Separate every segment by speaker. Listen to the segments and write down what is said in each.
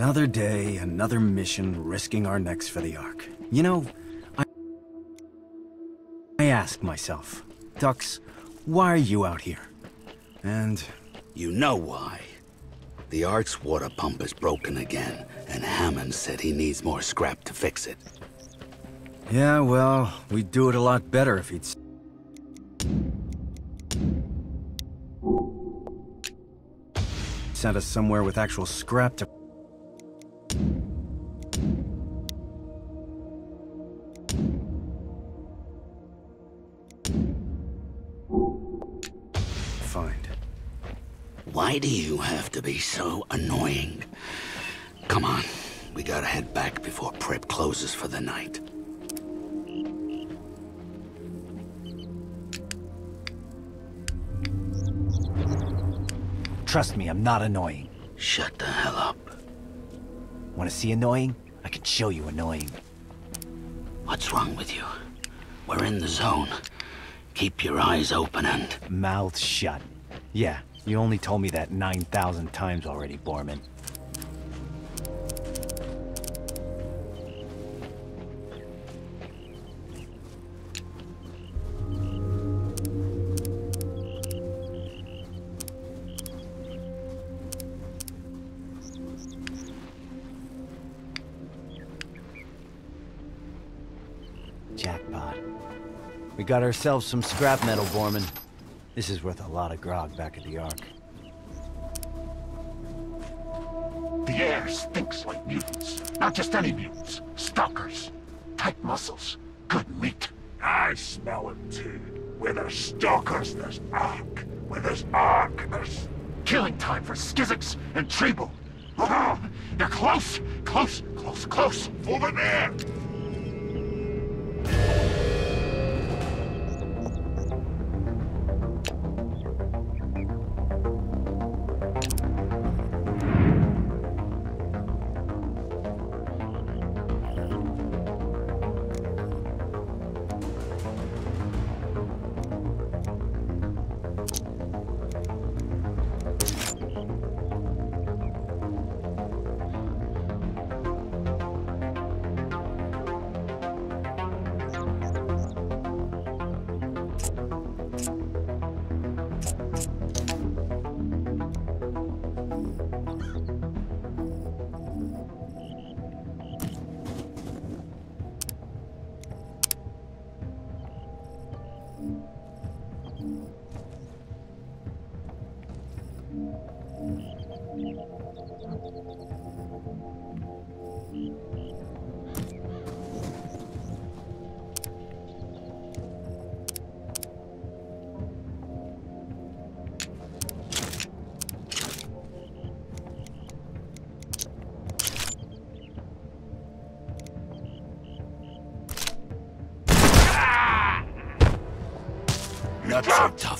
Speaker 1: Another day, another mission, risking our necks for the Ark. You know, I... I ask myself, Dux, why are you out here? And...
Speaker 2: You know why. The Ark's water pump is broken again, and Hammon said he needs more scrap to fix it.
Speaker 1: Yeah, well, we'd do it a lot better if he'd... Sent us somewhere with actual scrap to... Find.
Speaker 2: Why do you have to be so annoying? Come on, we gotta head back before Pripp closes for the night.
Speaker 3: Trust me, I'm not annoying.
Speaker 2: Shut the hell up.
Speaker 3: Want to see annoying? I can show you annoying.
Speaker 2: What's wrong with you? We're in the zone. Keep your eyes open and...
Speaker 3: Mouth shut. Yeah, you only told me that 9,000 times already, Bormin. We got ourselves some scrap metal, Bormin. This is worth a lot of grog back at the Ark.
Speaker 4: The air stinks like mutants. Not just any mutants. Stalkers. Tight muscles. Good meat. I smell it too. Where there's stalkers, there's Ark. Where there's Ark, there's killing time for Skizix and Treble. Oh, they're close, close, close, close. Over there.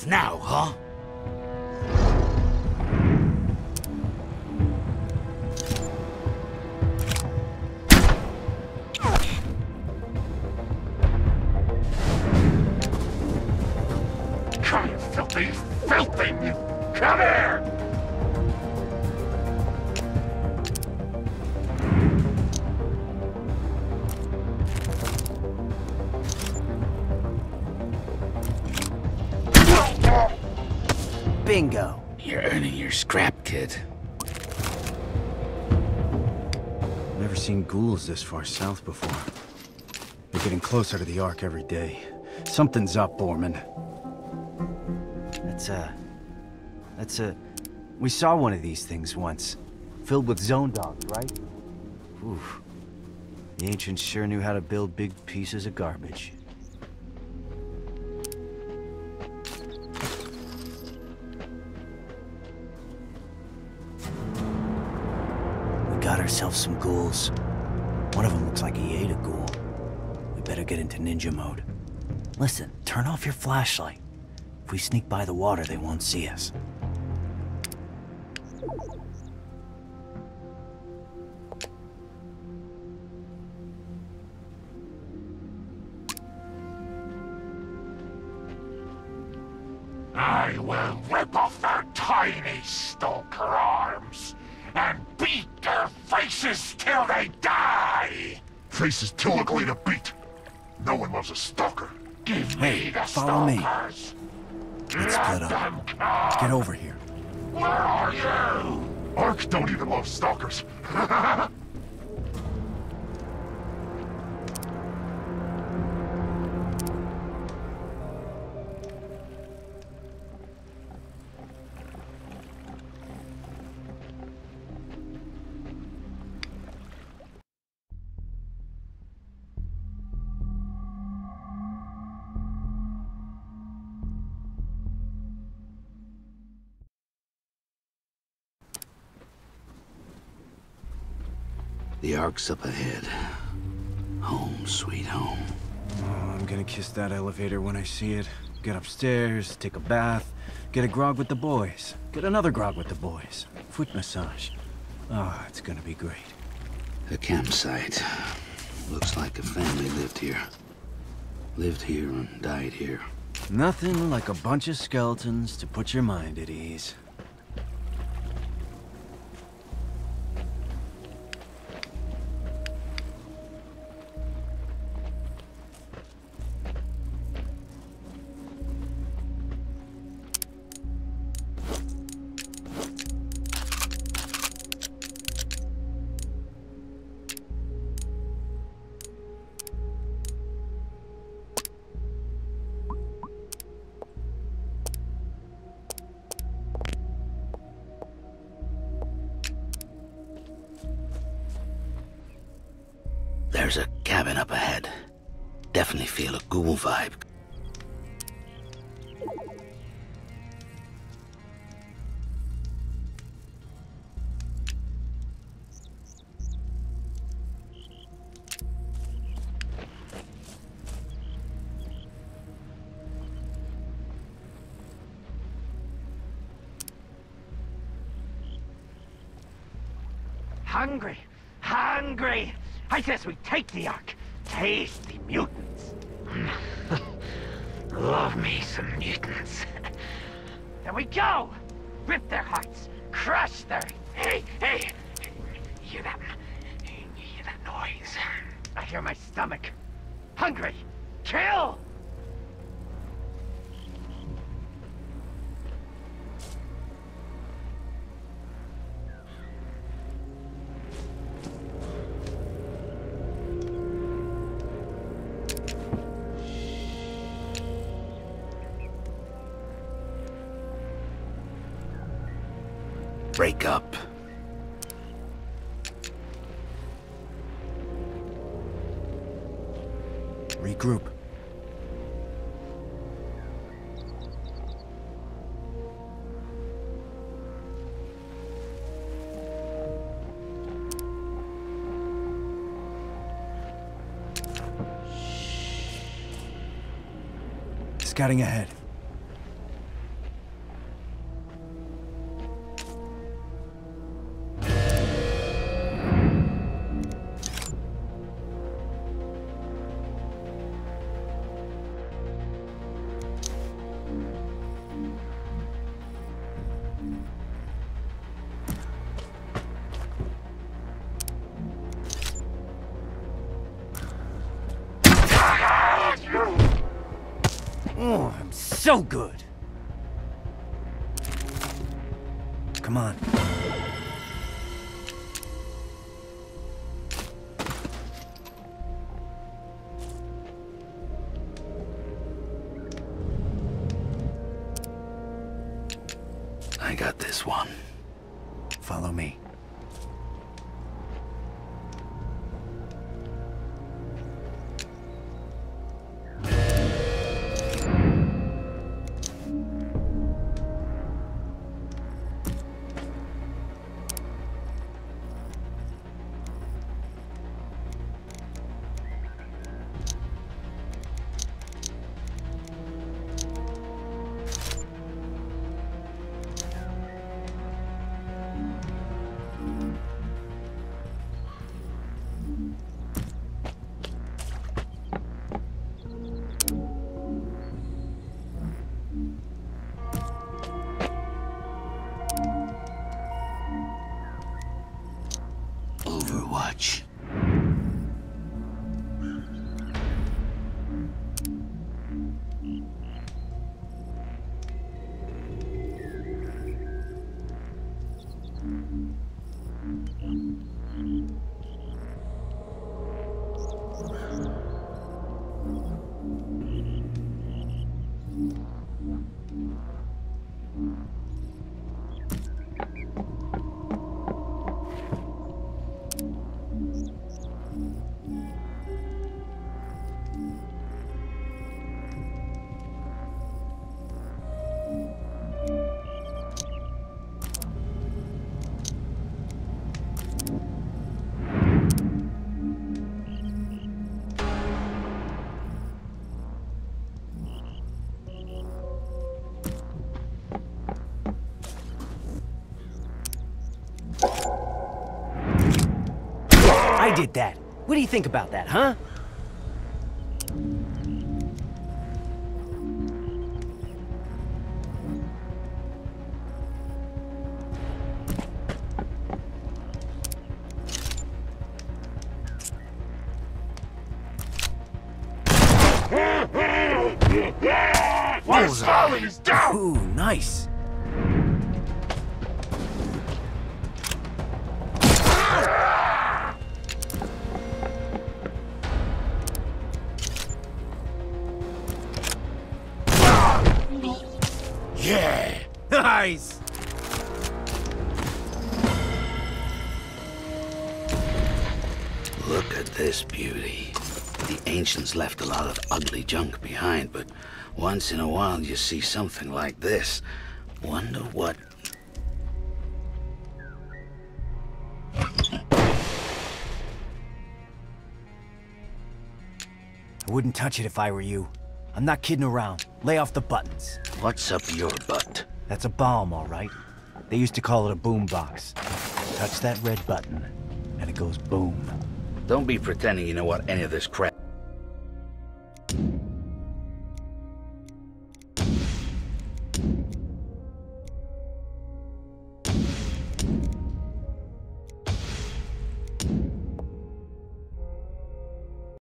Speaker 2: Now, huh?
Speaker 3: Bingo!
Speaker 2: You're earning your scrap, kid.
Speaker 1: Never seen ghouls this far south before. We're getting closer to the Ark every day. Something's up, Bormin.
Speaker 3: That's a... That's a... We saw one of these things once. Filled with zone dogs, right? Oof. The ancients sure knew how to build big pieces of garbage. Ourselves some ghouls. One of them looks like he ate a ghoul. We better get into ninja mode. Listen, turn off your flashlight. If we sneak by the water, they won't see us.
Speaker 4: I will rip off their tiny stalker arms and faces Faces till they die! Faces too ugly to beat. No one loves a stalker. Give
Speaker 3: Hey,
Speaker 4: me the
Speaker 3: follow me.
Speaker 4: stalkers.
Speaker 3: Let's split up. Get over here.
Speaker 4: Where are you? Ark don't even love stalkers.
Speaker 2: The Ark's up ahead. Home, sweet home.
Speaker 3: Oh, I'm gonna kiss that elevator when I see it. Get upstairs, take a bath, get a grog with the boys, get another grog with the boys, foot massage. Ah, it's gonna be great.
Speaker 2: A campsite. Looks like a family lived here. Lived here and died here.
Speaker 3: Nothing like a bunch of skeletons to put your mind at ease.
Speaker 2: There's a cabin up ahead. Definitely feel a ghoul vibe.
Speaker 5: Hungry, hungry. I guess we take the Ark. Tasty mutants. Hmm. Love me some mutants. There we go. Rip their hearts. Crush their. Hey, hey. You hear that? You hear that noise? I hear my stomach. Hungry. Kill.
Speaker 2: Break up.
Speaker 3: Regroup. Scouting ahead. Oh, I'm so good. Come on.
Speaker 2: I
Speaker 3: did that. What do you think about that, huh?
Speaker 4: One Stalin is down!
Speaker 3: Ooh, nice.
Speaker 1: Nice!
Speaker 2: Look at this beauty. The ancients left a lot of ugly junk behind, but once in a while you see something like this. Wonder what...
Speaker 3: I wouldn't touch it if I were you. I'm not kidding around. Lay off the buttons.
Speaker 2: What's up your butt?
Speaker 3: That's a bomb, all right. They used to call it a boom box. Touch that red button, and it goes boom.
Speaker 2: Don't be pretending you know what any of this crap...